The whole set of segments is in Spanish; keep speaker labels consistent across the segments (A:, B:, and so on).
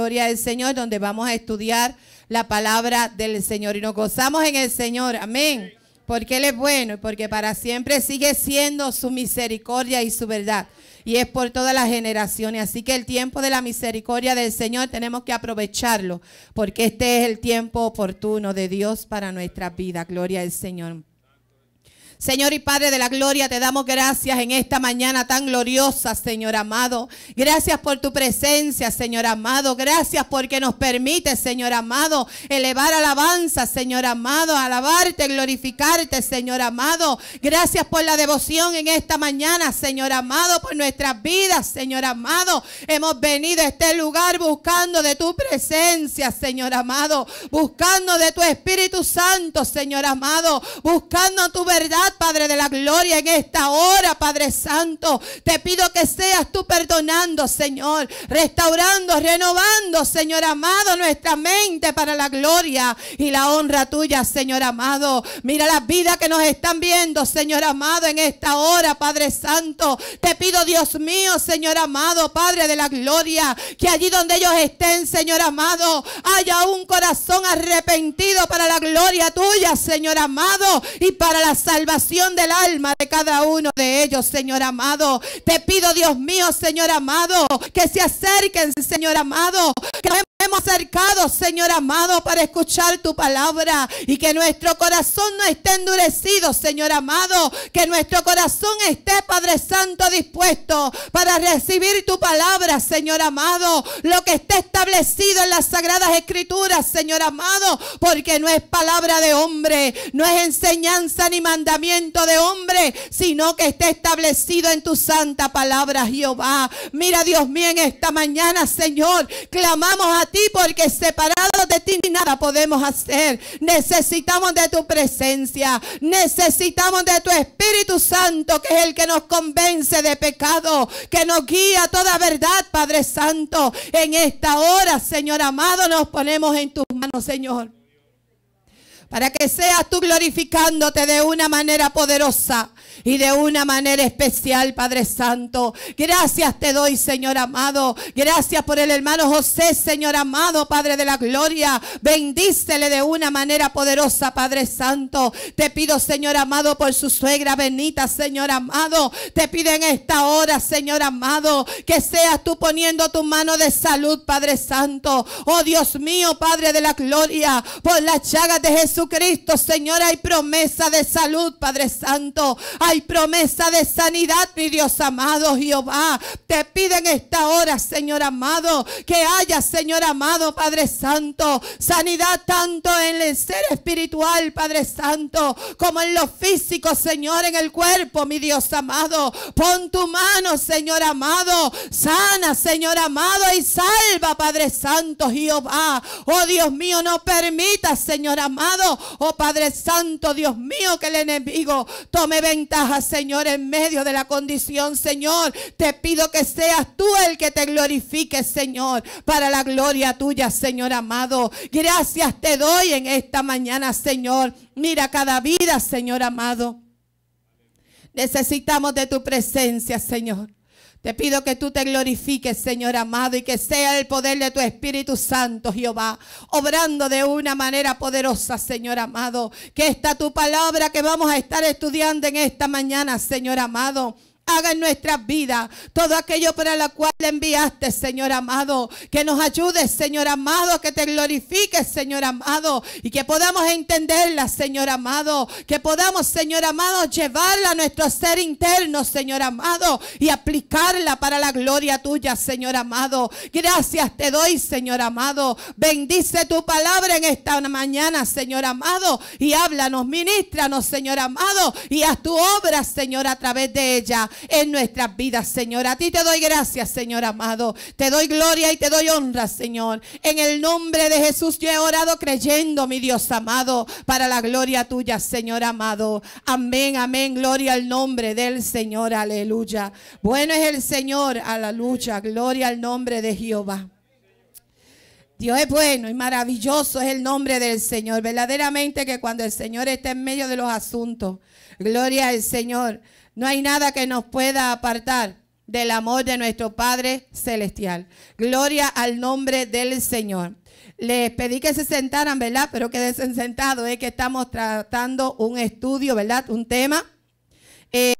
A: Gloria al Señor, donde vamos a estudiar la palabra del Señor. Y nos gozamos en el Señor. Amén. Porque Él es bueno y porque para siempre sigue siendo su misericordia y su verdad. Y es por todas las generaciones. Así que el tiempo de la misericordia del Señor tenemos que aprovecharlo. Porque este es el tiempo oportuno de Dios para nuestra vida. Gloria al Señor. Señor y Padre de la Gloria, te damos gracias en esta mañana tan gloriosa, Señor amado. Gracias por tu presencia, Señor amado. Gracias porque nos permite, Señor amado, elevar alabanza, Señor amado, alabarte, glorificarte, Señor amado. Gracias por la devoción en esta mañana, Señor amado, por nuestras vidas, Señor amado. Hemos venido a este lugar buscando de tu presencia, Señor amado, buscando de tu Espíritu Santo, Señor amado, buscando tu verdad Padre de la gloria, en esta hora, Padre Santo. Te pido que seas tú perdonando, Señor, restaurando, renovando, Señor amado, nuestra mente para la gloria y la honra tuya, Señor amado. Mira la vida que nos están viendo, Señor amado, en esta hora, Padre Santo. Te pido, Dios mío, Señor amado, Padre de la gloria, que allí donde ellos estén, Señor amado, haya un corazón arrepentido para la gloria tuya, Señor amado, y para la salvación del alma de cada uno de ellos, Señor amado. Te pido, Dios mío, Señor amado, que se acerquen, Señor amado, que hemos acercado, Señor amado, para escuchar tu palabra y que nuestro corazón no esté endurecido, Señor amado, que nuestro corazón esté, Padre Santo, dispuesto para recibir tu palabra, Señor amado, lo que esté establecido en las sagradas escrituras, Señor amado, porque no es palabra de hombre, no es enseñanza ni mandamiento de hombre, sino que esté establecido en tu santa palabra, Jehová. Mira, Dios mío, en esta mañana, Señor, clamamos a ti porque separados de ti nada podemos hacer. Necesitamos de tu presencia. Necesitamos de tu Espíritu Santo que es el que nos convence de pecado, que nos guía toda verdad, Padre Santo. En esta hora, Señor amado, nos ponemos en tus manos, Señor para que seas tú glorificándote de una manera poderosa y de una manera especial, Padre Santo. Gracias te doy, Señor amado. Gracias por el hermano José, Señor amado, Padre de la gloria. Bendícele de una manera poderosa, Padre Santo. Te pido, Señor amado, por su suegra Benita, Señor amado. Te pido en esta hora, Señor amado, que seas tú poniendo tu mano de salud, Padre Santo. Oh Dios mío, Padre de la gloria, por las llagas de Jesucristo, Señor, hay promesa de salud, Padre Santo. Hay promesa de sanidad, mi Dios amado Jehová. Te piden esta hora, Señor amado, que haya, Señor amado, Padre Santo, sanidad tanto en el ser espiritual, Padre Santo, como en lo físico, Señor, en el cuerpo, mi Dios amado. Pon tu mano, Señor amado, sana, Señor amado, y salva, Padre Santo, Jehová. Oh Dios mío, no permita, Señor amado, oh Padre Santo, Dios mío, que el enemigo tome ventaja Señor, en medio de la condición, Señor. Te pido que seas tú el que te glorifique, Señor, para la gloria tuya, Señor amado. Gracias te doy en esta mañana, Señor. Mira cada vida, Señor amado. Necesitamos de tu presencia, Señor. Te pido que tú te glorifiques, Señor amado, y que sea el poder de tu Espíritu Santo, Jehová, obrando de una manera poderosa, Señor amado. Que esta tu palabra que vamos a estar estudiando en esta mañana, Señor amado haga en nuestras vidas todo aquello para la cual le enviaste, Señor amado. Que nos ayude, Señor amado, que te glorifiques, Señor amado, y que podamos entenderla, Señor amado. Que podamos, Señor amado, llevarla a nuestro ser interno, Señor amado, y aplicarla para la gloria tuya, Señor amado. Gracias te doy, Señor amado. Bendice tu palabra en esta mañana, Señor amado, y háblanos, ministranos, Señor amado, y haz tu obra, Señor, a través de ella en nuestras vidas, Señor. A ti te doy gracias, Señor amado. Te doy gloria y te doy honra, Señor. En el nombre de Jesús yo he orado creyendo, mi Dios amado, para la gloria tuya, Señor amado. Amén, amén. Gloria al nombre del Señor. Aleluya. Bueno es el Señor. Aleluya. Gloria al nombre de Jehová. Dios es bueno y maravilloso es el nombre del Señor. Verdaderamente que cuando el Señor está en medio de los asuntos, gloria al Señor. No hay nada que nos pueda apartar, del amor de nuestro Padre Celestial. Gloria al nombre del Señor. Les pedí que se sentaran, ¿verdad? Pero quédense sentados, es que estamos tratando un estudio, ¿verdad? Un tema. Eh,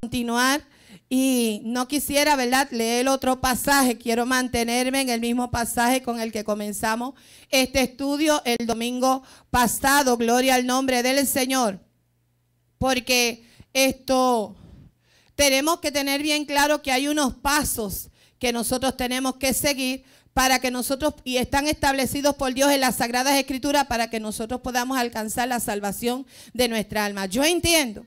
A: continuar y no quisiera, ¿verdad?, leer otro pasaje. Quiero mantenerme en el mismo pasaje con el que comenzamos este estudio el domingo pasado. Gloria al nombre del Señor. Porque esto tenemos que tener bien claro que hay unos pasos que nosotros tenemos que seguir para que nosotros, y están establecidos por Dios en las Sagradas Escrituras, para que nosotros podamos alcanzar la salvación de nuestra alma. Yo entiendo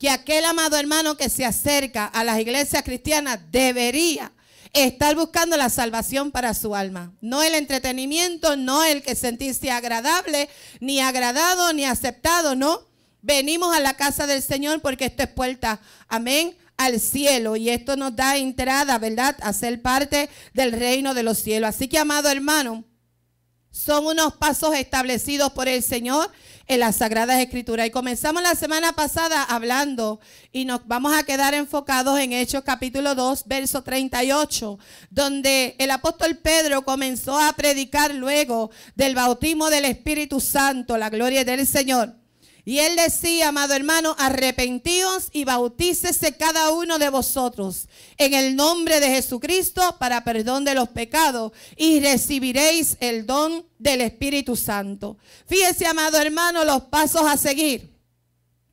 A: que aquel amado hermano que se acerca a las iglesias cristianas debería estar buscando la salvación para su alma. No el entretenimiento, no el que sentirse agradable, ni agradado, ni aceptado, no. Venimos a la casa del Señor porque esto es puerta, amén, al cielo. Y esto nos da entrada, ¿verdad?, a ser parte del reino de los cielos. Así que, amado hermano, son unos pasos establecidos por el Señor en las Sagradas Escrituras. Y comenzamos la semana pasada hablando y nos vamos a quedar enfocados en Hechos capítulo 2, verso 38, donde el apóstol Pedro comenzó a predicar luego del bautismo del Espíritu Santo, la gloria del Señor. Y él decía, amado hermano, arrepentíos y bautícese cada uno de vosotros en el nombre de Jesucristo para perdón de los pecados y recibiréis el don del Espíritu Santo. Fíjese, amado hermano, los pasos a seguir.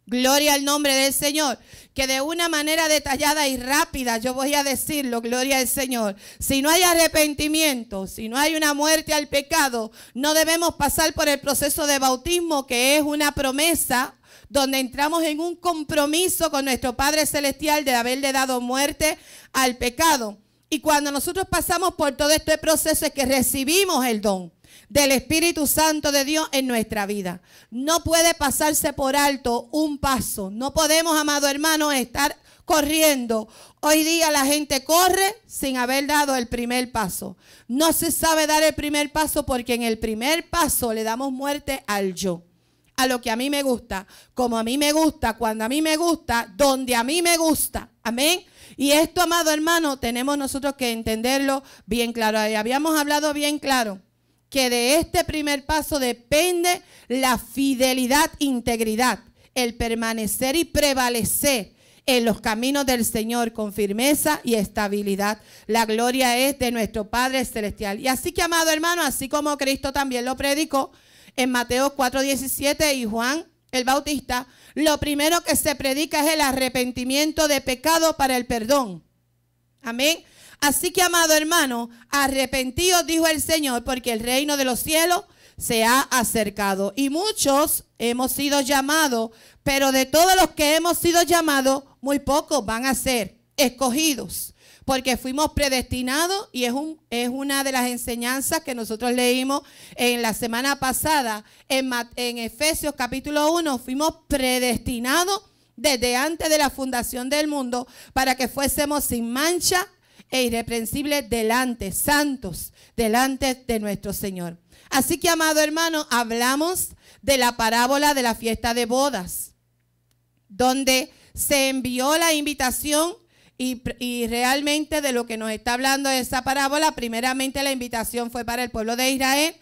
A: Gloria al nombre del Señor. Que de una manera detallada y rápida yo voy a decirlo, gloria al Señor. Si no hay arrepentimiento, si no hay una muerte al pecado, no debemos pasar por el proceso de bautismo, que es una promesa donde entramos en un compromiso con nuestro Padre Celestial de haberle dado muerte al pecado. Y cuando nosotros pasamos por todo este proceso es que recibimos el don del Espíritu Santo de Dios en nuestra vida. No puede pasarse por alto un paso. No podemos, amado hermano, estar corriendo. Hoy día la gente corre sin haber dado el primer paso. No se sabe dar el primer paso porque en el primer paso le damos muerte al yo. A lo que a mí me gusta, como a mí me gusta, cuando a mí me gusta, donde a mí me gusta. Amén. Y esto, amado hermano, tenemos nosotros que entenderlo bien claro. Habíamos hablado bien claro que de este primer paso depende la fidelidad, integridad, el permanecer y prevalecer en los caminos del Señor con firmeza y estabilidad. La gloria es de nuestro Padre Celestial. Y así que, amado hermano, así como Cristo también lo predicó en Mateo 4:17 y Juan el Bautista, lo primero que se predica es el arrepentimiento de pecado para el perdón. Amén. Así que, amado hermano, arrepentidos, dijo el Señor, porque el reino de los cielos se ha acercado. Y muchos hemos sido llamados, pero de todos los que hemos sido llamados, muy pocos van a ser escogidos. Porque fuimos predestinados y es, un, es una de las enseñanzas que nosotros leímos en la semana pasada en, en Efesios capítulo 1. Fuimos predestinados desde antes de la fundación del mundo para que fuésemos sin mancha e irreprensibles delante, santos, delante de nuestro Señor. Así que, amado hermano, hablamos de la parábola de la fiesta de bodas, donde se envió la invitación y, realmente de lo que nos está hablando esa parábola, primeramente la invitación fue para el pueblo de Israel.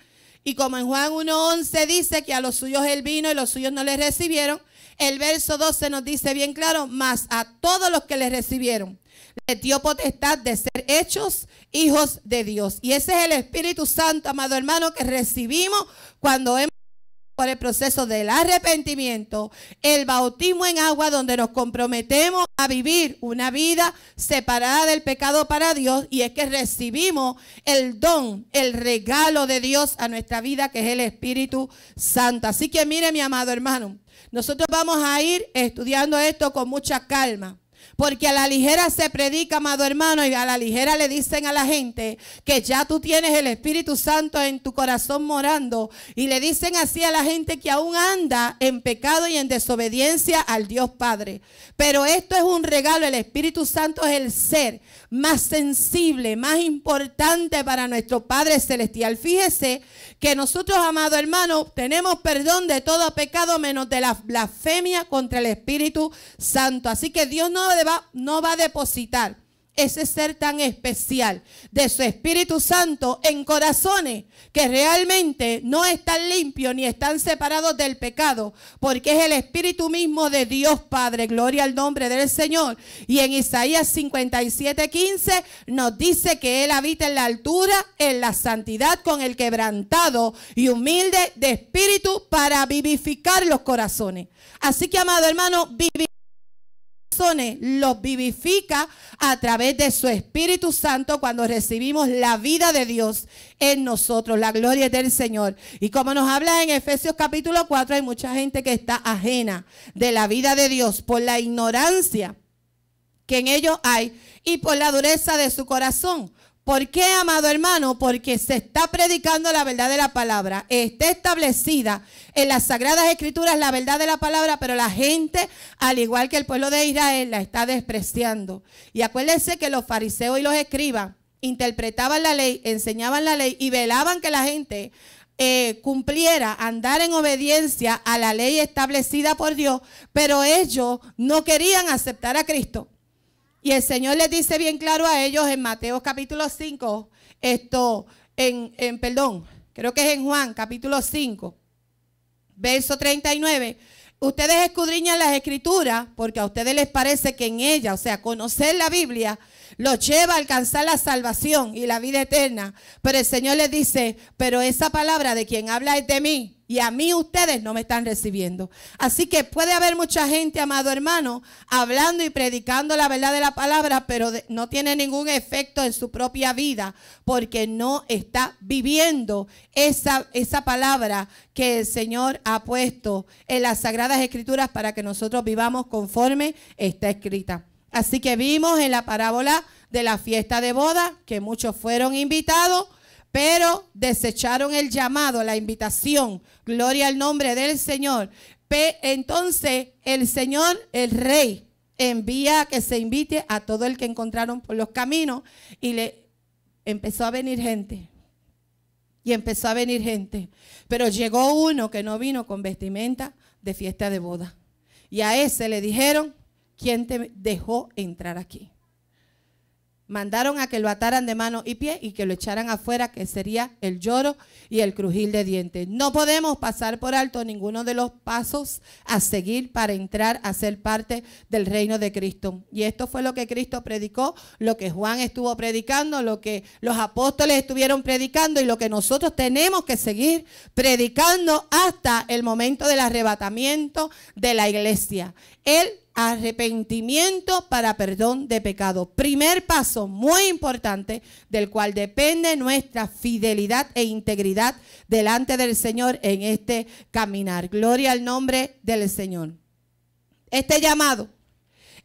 A: Y como en Juan 1.11 dice que a los suyos él vino y los suyos no le recibieron, el verso 12 nos dice bien claro, más a todos los que le recibieron, le dio potestad de ser hechos hijos de Dios. Y ese es el Espíritu Santo, amado hermano, que recibimos cuando hemos por el proceso del arrepentimiento, el bautismo en agua donde nos comprometemos a vivir una vida separada del pecado para Dios y es que recibimos el don, el regalo de Dios a nuestra vida que es el Espíritu Santo. Así que mire mi amado hermano, nosotros vamos a ir estudiando esto con mucha calma. Porque a la ligera se predica, amado hermano, y a la ligera le dicen a la gente que ya tú tienes el Espíritu Santo en tu corazón morando. Y le dicen así a la gente que aún anda en pecado y en desobediencia al Dios Padre. Pero esto es un regalo, el Espíritu Santo es el ser más sensible, más importante para nuestro Padre Celestial. Fíjese que nosotros, amado hermano, tenemos perdón de todo pecado menos de la blasfemia contra el Espíritu Santo. Así que Dios no no va a depositar ese ser tan especial de su Espíritu Santo en corazones que realmente no están limpios ni están separados del pecado, porque es el Espíritu mismo de Dios Padre, gloria al nombre del Señor. Y en Isaías 57, 15 nos dice que Él habita en la altura, en la santidad, con el quebrantado y humilde de espíritu para vivificar los corazones. Así que, amado hermano, vivir los vivifica a través de su Espíritu Santo cuando recibimos la vida de Dios en nosotros, la gloria del Señor. Y como nos habla en Efesios capítulo 4, hay mucha gente que está ajena de la vida de Dios por la ignorancia que en ellos hay y por la dureza de su corazón. ¿Por qué, amado hermano? Porque se está predicando la verdad de la palabra. Está establecida en las sagradas escrituras la verdad de la palabra, pero la gente, al igual que el pueblo de Israel, la está despreciando. Y acuérdense que los fariseos y los escribas interpretaban la ley, enseñaban la ley y velaban que la gente eh, cumpliera, andar en obediencia a la ley establecida por Dios, pero ellos no querían aceptar a Cristo. Y el Señor les dice bien claro a ellos en Mateo capítulo 5, esto, en, en perdón, creo que es en Juan capítulo 5, verso 39. Ustedes escudriñan las escrituras porque a ustedes les parece que en ella, o sea, conocer la Biblia, los lleva a alcanzar la salvación y la vida eterna. Pero el Señor les dice, pero esa palabra de quien habla es de mí. Y a mí ustedes no me están recibiendo. Así que puede haber mucha gente, amado hermano, hablando y predicando la verdad de la palabra, pero no tiene ningún efecto en su propia vida porque no está viviendo esa, esa palabra que el Señor ha puesto en las sagradas escrituras para que nosotros vivamos conforme está escrita. Así que vimos en la parábola de la fiesta de boda que muchos fueron invitados pero desecharon el llamado, la invitación. Gloria al nombre del Señor. Entonces el Señor, el rey, envía a que se invite a todo el que encontraron por los caminos y le empezó a venir gente. Y empezó a venir gente. Pero llegó uno que no vino con vestimenta de fiesta de boda. Y a ese le dijeron, ¿quién te dejó entrar aquí? mandaron a que lo ataran de mano y pie y que lo echaran afuera, que sería el lloro y el crujir de dientes. No podemos pasar por alto ninguno de los pasos a seguir para entrar a ser parte del reino de Cristo. Y esto fue lo que Cristo predicó, lo que Juan estuvo predicando, lo que los apóstoles estuvieron predicando y lo que nosotros tenemos que seguir predicando hasta el momento del arrebatamiento de la iglesia. Él arrepentimiento para perdón de pecado. Primer paso muy importante del cual depende nuestra fidelidad e integridad delante del Señor en este caminar. Gloria al nombre del Señor. Este llamado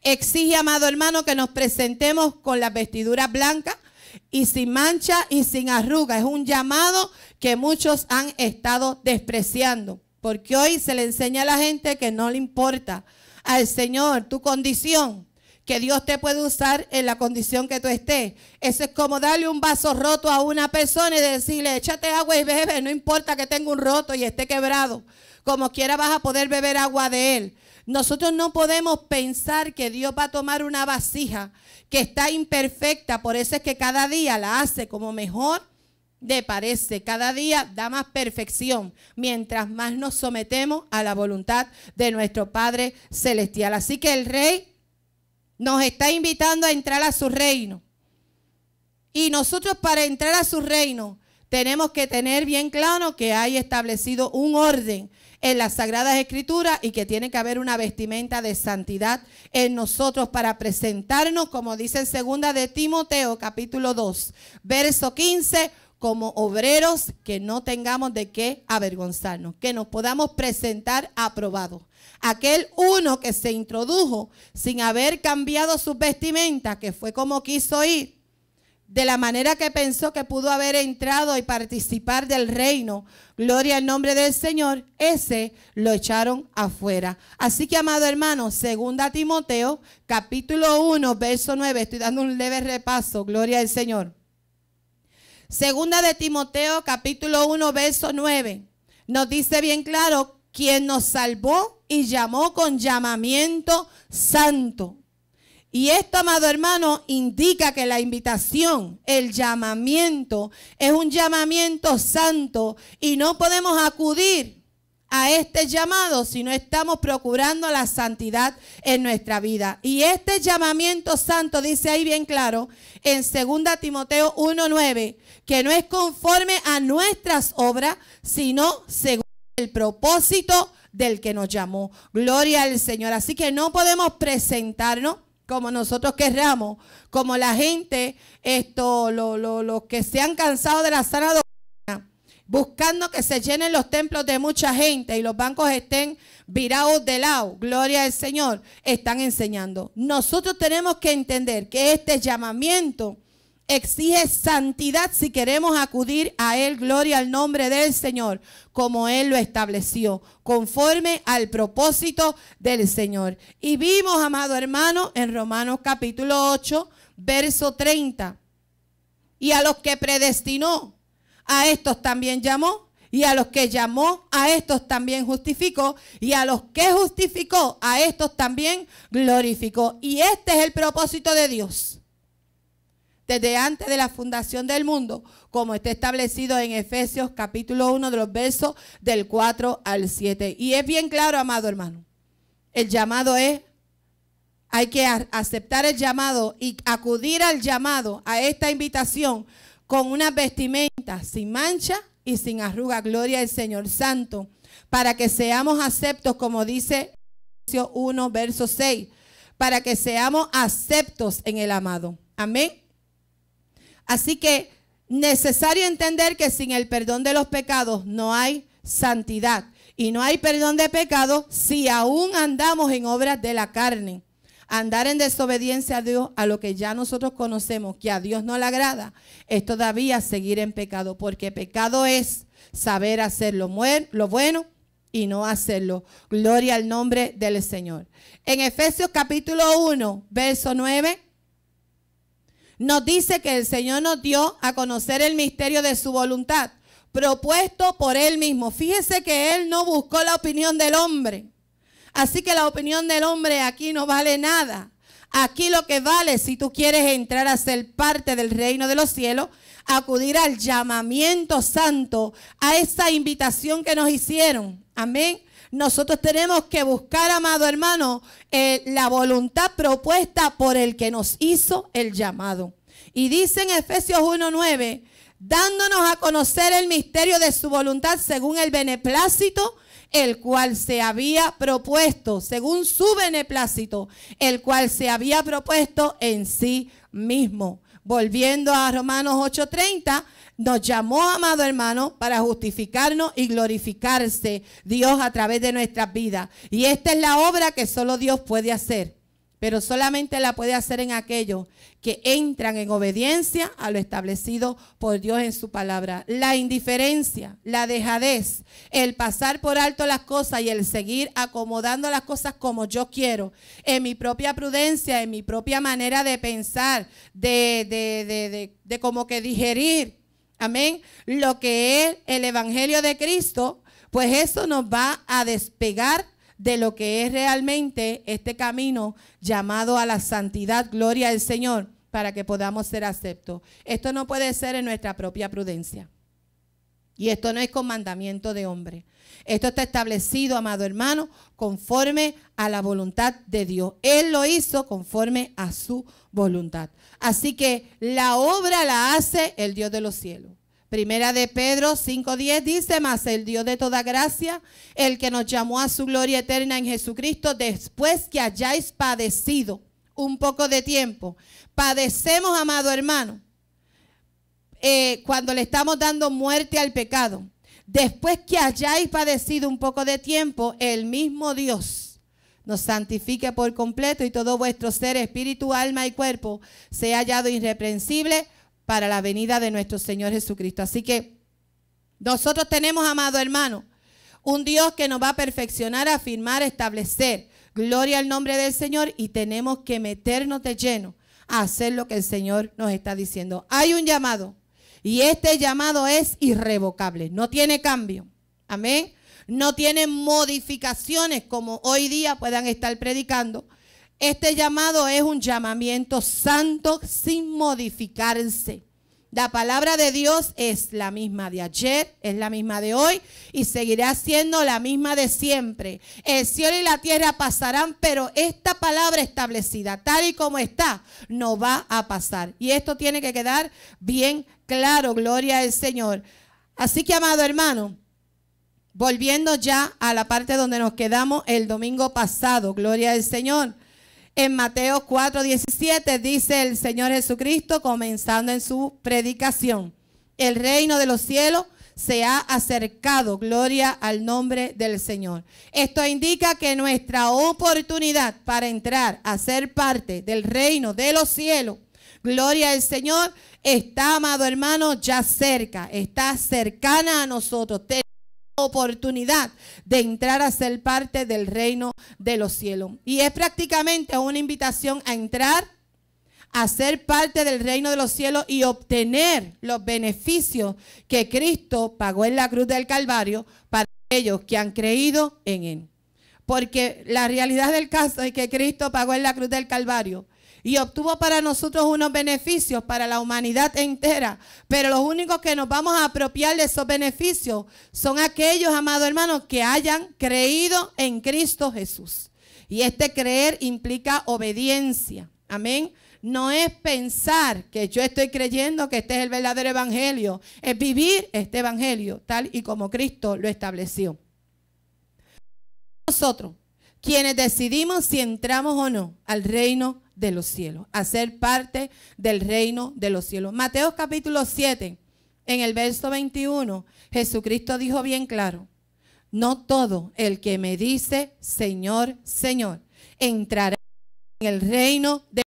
A: exige, amado hermano, que nos presentemos con las vestiduras blancas y sin mancha y sin arruga. Es un llamado que muchos han estado despreciando, porque hoy se le enseña a la gente que no le importa al Señor tu condición, que Dios te puede usar en la condición que tú estés. Eso es como darle un vaso roto a una persona y decirle, échate agua y bebe, no importa que tenga un roto y esté quebrado. Como quiera vas a poder beber agua de él. Nosotros no podemos pensar que Dios va a tomar una vasija que está imperfecta, por eso es que cada día la hace como mejor de parece. Cada día da más perfección mientras más nos sometemos a la voluntad de nuestro Padre Celestial. Así que el Rey nos está invitando a entrar a su reino. Y nosotros para entrar a su reino tenemos que tener bien claro que hay establecido un orden en las Sagradas Escrituras y que tiene que haber una vestimenta de santidad en nosotros para presentarnos, como dice en segunda de Timoteo capítulo 2, verso 15, como obreros que no tengamos de qué avergonzarnos, que nos podamos presentar aprobados. Aquel uno que se introdujo sin haber cambiado su vestimenta, que fue como quiso ir, de la manera que pensó que pudo haber entrado y participar del reino, gloria al nombre del Señor, ese lo echaron afuera. Así que, amado hermano, segunda Timoteo, capítulo 1, verso 9, estoy dando un leve repaso, gloria al Señor. Segunda de Timoteo capítulo 1 verso 9 nos dice bien claro, quien nos salvó y llamó con llamamiento santo Y esto, amado hermano, indica que la invitación, el llamamiento, es un llamamiento santo y no podemos acudir a este llamado si no estamos procurando la santidad en nuestra vida. Y este llamamiento santo dice ahí bien claro en 2 Timoteo 1:9 que no es conforme a nuestras obras, sino según el propósito del que nos llamó. Gloria al Señor. Así que no podemos presentarnos como nosotros querramos, como la gente, esto, los lo, que se han cansado de la sana doctrina, buscando que se llenen los templos de mucha gente y los bancos estén virados de lado, gloria al Señor, están enseñando. Nosotros tenemos que entender que este llamamiento exige santidad si queremos acudir a Él, gloria al nombre del Señor, como Él lo estableció, conforme al propósito del Señor. Y vimos, amado hermano, en Romanos capítulo 8, verso 30. Y a los que predestinó, a estos también llamó. Y a los que llamó, a estos también justificó. Y a los que justificó, a estos también glorificó. Y este es el propósito de Dios desde antes de la fundación del mundo, como está establecido en Efesios capítulo 1 de los versos del 4 al 7. Y es bien claro, amado hermano, el llamado es, hay que aceptar el llamado y acudir al llamado, a esta invitación, con una vestimenta sin mancha y sin arruga, gloria al Señor Santo, para que seamos aceptos, como dice Efesios 1, verso 6, para que seamos aceptos en el amado. Amén. Así que necesario entender que sin el perdón de los pecados no hay santidad. Y no hay perdón de pecados si aún andamos en obras de la carne. Andar en desobediencia a Dios, a lo que ya nosotros conocemos, que a Dios no le agrada, es todavía seguir en pecado. Porque pecado es saber hacer lo, lo bueno y no hacerlo. Gloria al nombre del Señor. En Efesios capítulo 1, verso 9 nos dice que el Señor nos dio a conocer el misterio de su voluntad, propuesto por Él mismo. Fíjese que Él no buscó la opinión del hombre. Así que la opinión del hombre aquí no vale nada. Aquí lo que vale, si tú quieres entrar a ser parte del reino de los cielos, acudir al llamamiento santo, a esa invitación que nos hicieron. Amén. Nosotros tenemos que buscar, amado hermano, eh, la voluntad propuesta por el que nos hizo el llamado. Y dice en Efesios 1.9, dándonos a conocer el misterio de su voluntad según el beneplácito, el cual se había propuesto, según su beneplácito, el cual se había propuesto en sí mismo. Volviendo a Romanos 8:30, nos llamó, amado hermano, para justificarnos y glorificarse Dios a través de nuestras vidas. Y esta es la obra que solo Dios puede hacer. Pero solamente la puede hacer en aquellos que entran en obediencia a lo establecido por Dios en su palabra. La indiferencia, la dejadez, el pasar por alto las cosas y el seguir acomodando las cosas como yo quiero, en mi propia prudencia, en mi propia manera de pensar, de, de, de, de como que digerir amén, lo que es el Evangelio de Cristo, pues eso nos va a despegar de lo que es realmente este camino llamado a la santidad, gloria al Señor, para que podamos ser aceptos. Esto no puede ser en nuestra propia prudencia. Y esto no es con mandamiento de hombre. Esto está establecido, amado hermano, conforme a la voluntad de Dios. Él lo hizo conforme a su voluntad. Así que la obra la hace el Dios de los cielos. Primera de Pedro 5.10 dice, más el Dios de toda gracia, el que nos llamó a su gloria eterna en Jesucristo, después que hayáis padecido un poco de tiempo. Padecemos, amado hermano, eh, cuando le estamos dando muerte al pecado. Después que hayáis padecido un poco de tiempo, el mismo Dios nos santifique por completo y todo vuestro ser, espíritu, alma y cuerpo sea hallado irreprensible para la venida de nuestro Señor Jesucristo. Así que nosotros tenemos, amado hermano, un Dios que nos va a perfeccionar, afirmar, establecer. Gloria al nombre del Señor y tenemos que meternos de lleno a hacer lo que el Señor nos está diciendo. Hay un llamado y este llamado es irrevocable, no tiene cambio. Amén. No tiene modificaciones como hoy día puedan estar predicando Este llamado es un llamamiento santo sin modificarse. La palabra de Dios es la misma de ayer, es la misma de hoy y seguirá siendo la misma de siempre. El cielo y la tierra pasarán, pero esta palabra establecida, tal y como está, no va a pasar. Y esto tiene que quedar bien claro, gloria al Señor. Así que, amado hermano, volviendo ya a la parte donde nos quedamos el domingo pasado, gloria al Señor. En Mateo 4, 17 dice el Señor Jesucristo, comenzando en su predicación, el reino de los cielos se ha acercado, gloria al nombre del Señor. Esto indica que nuestra oportunidad para entrar a ser parte del reino de los cielos, gloria al Señor, está, amado hermano, ya cerca, está cercana a nosotros oportunidad de entrar a ser parte del reino de los cielos. Y es prácticamente una invitación a entrar a ser parte del reino de los cielos y obtener los beneficios que Cristo pagó en la cruz del Calvario para aquellos que han creído en Él. Porque la realidad del caso es que Cristo pagó en la cruz del Calvario y obtuvo para nosotros unos beneficios para la humanidad entera. Pero los únicos que nos vamos a apropiar de esos beneficios son aquellos, amados hermanos, que hayan creído en Cristo Jesús. Y este creer implica obediencia. Amén. No es pensar que yo estoy creyendo que este es el verdadero evangelio. Es vivir este evangelio tal y como Cristo lo estableció. Nosotros, quienes decidimos si entramos o no al reino de los cielos, a ser parte del reino de los cielos. Mateo capítulo 7, en el verso 21, Jesucristo dijo bien claro, no todo el que me dice, Señor, Señor, entrará en el reino de